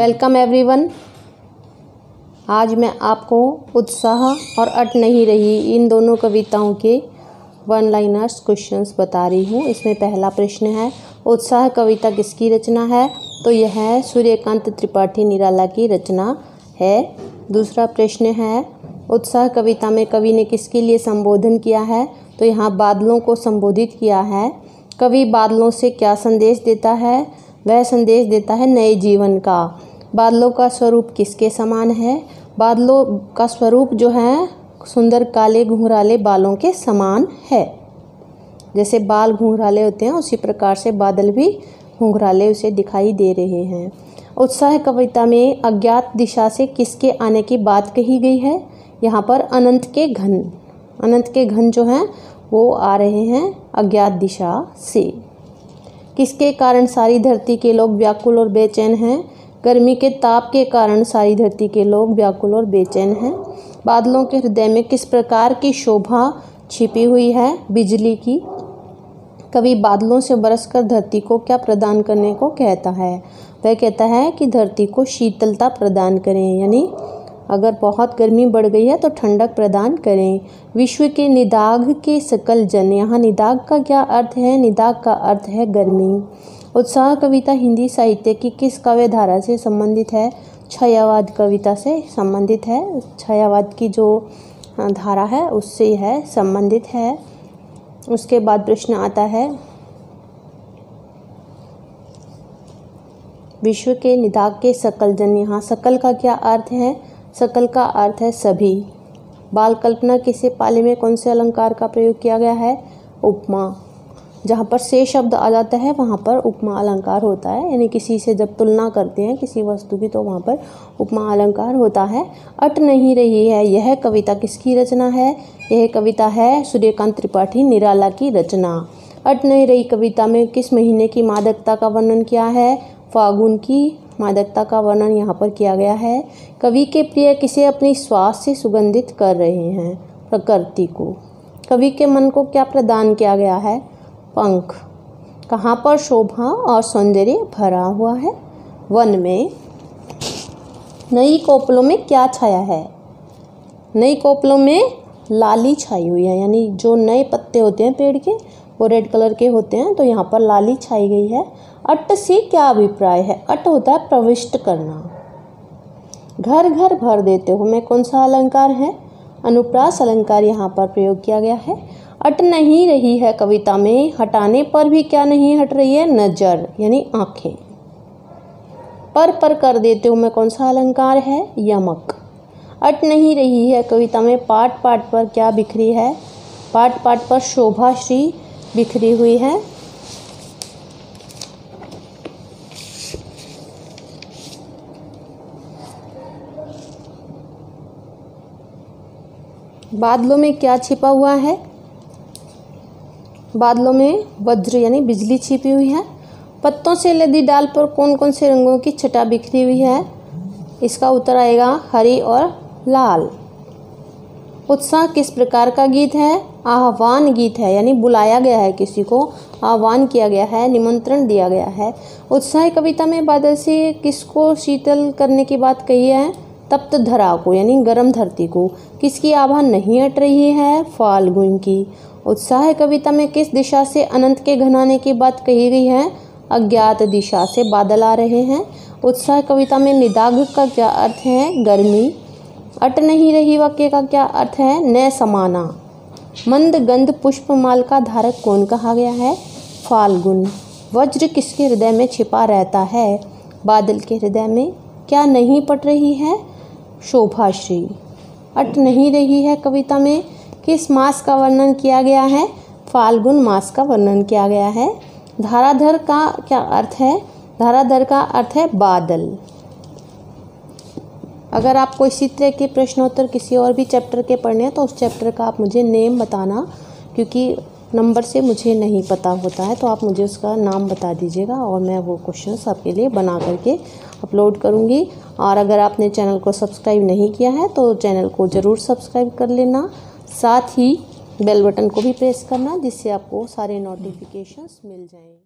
Welcome everyone. आज मैं आपको उत्साह और अट नहीं रही इन दोनों कविताओं के वन लाइनर्स क्वेश्चंस बता रही हूँ। इसमें पहला प्रश्न है, उत्साह कविता किसकी रचना है? तो यह है सूर्यकांत त्रिपाठी निराला की रचना है। दूसरा प्रश्न है, उत्साह कविता में कवि ने किसके लिए संबोधन किया है? तो यहाँ बादलों को संबोधित किया है। कवि बादलों से क्या संदेश देता है? वह संदेश देता है नए जीवन का। बादलों का स्वरूप किसके समान है? बादलों का स्वरूप जो है, सुंदर काले घुंघराले बालों के समान है। जैसे बाल घुंघराले होते हैं, उसी प्रकार से बादल भी घुंघराले उसे दिखाई दे रहे हैं। उत्साह कविता में अज्ञात दिशा से किसके आने की बात कही गई है? यहाँ पर अनंत के घन, अनंत के घन जो हैं, वो आ रहे हैं अज्ञात दिशा से। किसके कारण सारी धरती के लोग व्याकुल और बेचैन हैं? गर्मी के ताप के कारण सारी धरती के लोग व्याकुल और बेचैन हैं। बादलों के हृदय में किस प्रकार की शोभा छिपी हुई है बिजली की? कभी बादलों से बरसकर धरती को क्या प्रदान करने को कहता है? वह कहता है कि धरती को शीतलता प्रदान करें, यानी अगर बहुत गर्मी बढ़ गई है तो ठंडक प्रदान करें। विश्व के निदाग के सकल जन, यहाँ निदाग का क्या अर्थ है? निदाग का अर्थ है गर्मी। उत्साह कविता हिंदी साहित्य की किस काव्य धारा से संबंधित है? छयावाद कविता से संबंधित है। छायावाद की जो धारा है, उससे है संबंधित है। उसके बाद प्रश्न आता है, विश्व के निदाग के सकल जन। यहाँ सकल का क्या अर्थ है? सकल का अर्थ है सभी। बाल कल्पना किसे पाले में कौन से अलंकार का प्रयोग किया गया है? उपमा। जहाँ पर से शब्द आ जाता है, वहाँ पर उपमा अलंकार होता है। यानी किसी से जब तुलना करते हैं किसी वस्तु की तो वहाँ पर उपमा अलंकार होता है। अट नहीं रही है, यह कविता किसकी रचना है? यह कविता है सूर्यकांत त्रिपाठी निराला की रचना। अट नहीं रही कविता में किस महीने की मादकता का वर्णन किया है? फागुन की मादकता का वर्णन यहाँ पर किया गया है। कवि के प्रिय किसे अपनी श्वास से सुगंधित कर रहे हैं? प्रकृति को। कवि के मन को क्या प्रदान किया गया है? पंख। कहाँ पर शोभा और सौंदर्य भरा हुआ है? वन में। नई कोपलों में क्या छाया है? नई कोपलों में लाली छाई हुई है, यानी जो नए पत्ते होते हैं पेड़ के, वो रेड कलर के होते हैं तो यहाँ पर लाली छाई गई है। अट से क्या अभिप्राय है? अट होता है प्रविष्ट करना। घर घर भर देते हो, मैं कौन सा अलंकार है? अनुप्रास अलंकार यहाँ पर प्रयोग किया गया है। अट नहीं रही है कविता में, हटाने पर भी क्या नहीं हट रही है नज़र, यानी आँखें। पर पर कर देते हो मैं कौन सा अलंकार है? यमक। अट नहीं रही है कविता में, पाठ पाठ पर क्या बिखरी है? पाठ पाठ पर शोभा श्री बिखरी हुई है। बादलों में क्या छिपा हुआ है? बादलों में वज्र यानी बिजली छिपी हुई है। पत्तों से लदी डाल पर कौन कौन से रंगों की छटा बिखरी हुई है? इसका उत्तर आएगा हरी और लाल। उत्साह किस प्रकार का गीत है? आह्वान गीत है, यानी बुलाया गया है किसी को। आह्वान किया गया है, निमंत्रण दिया गया है। उत्साह कविता में बादल से किसको शीतल करने की बात कही है? तप्त धरा को, यानी गर्म धरती को। किसकी आभा नहीं हट रही है? फाल्गुन की। उत्साह कविता में किस दिशा से अनंत के घनाने की बात कही गई है? अज्ञात दिशा से बादल आ रहे हैं। उत्साह कविता में निदाग का क्या अर्थ है? गर्मी। अट नहीं रही वाक्य का क्या अर्थ है? न समाना। मंद गंध पुष्पमाल का धारक कौन कहा गया है? फाल्गुन। वज्र किसके हृदय में छिपा रहता है? बादल के हृदय में क्या नहीं पट रही है? शोभाश्री। अट नहीं रही है कविता में। किस मास का वर्णन किया गया है? फाल्गुन मास का वर्णन किया गया है। धाराधर का क्या अर्थ है? धाराधर का अर्थ है बादल। अगर आपको इसी तरह के प्रश्नोत्तर किसी और भी चैप्टर के पढ़ने हैं तो उस चैप्टर का आप मुझे नेम बताना, क्योंकि नंबर से मुझे नहीं पता होता है तो आप मुझे उसका नाम बता दीजिएगा और मैं वो क्वेश्चन आपके लिए बना करके अपलोड करूँगी। और अगर आपने चैनल को सब्सक्राइब नहीं किया है तो चैनल को ज़रूर सब्सक्राइब कर लेना। साथ ही बेल बटन को भी प्रेस करना जिससे आपको सारे नोटिफिकेशंस मिल जाएँ।